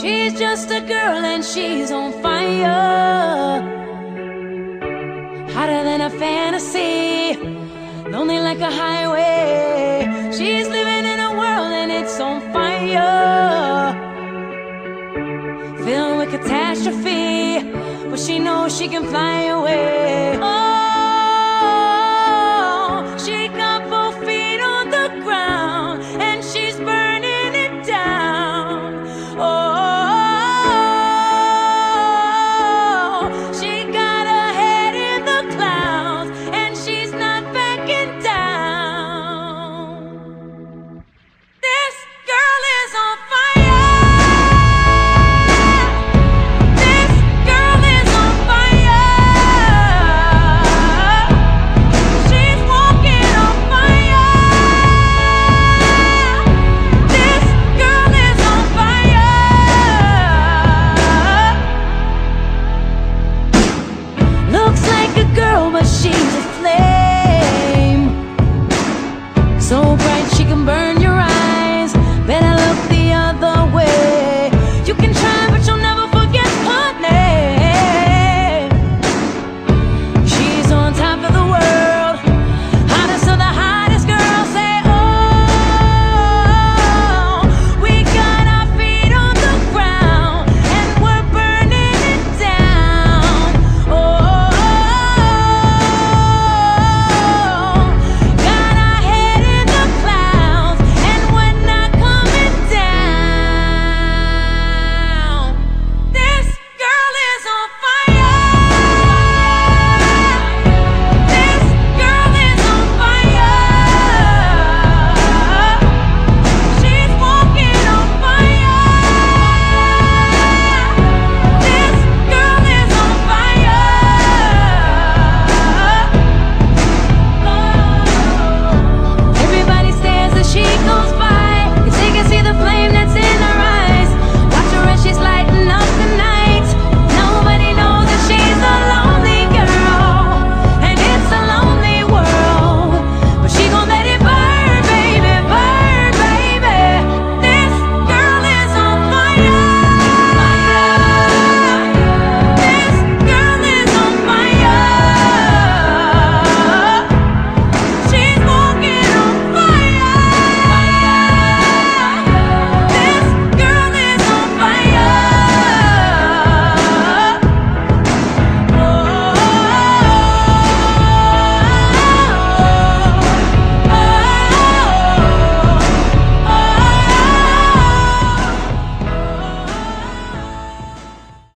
She's just a girl and she's on fire. Hotter than a fantasy, lonely like a highway. She's living in a world and it's on fire. Filled with catastrophe, but she knows she can fly away.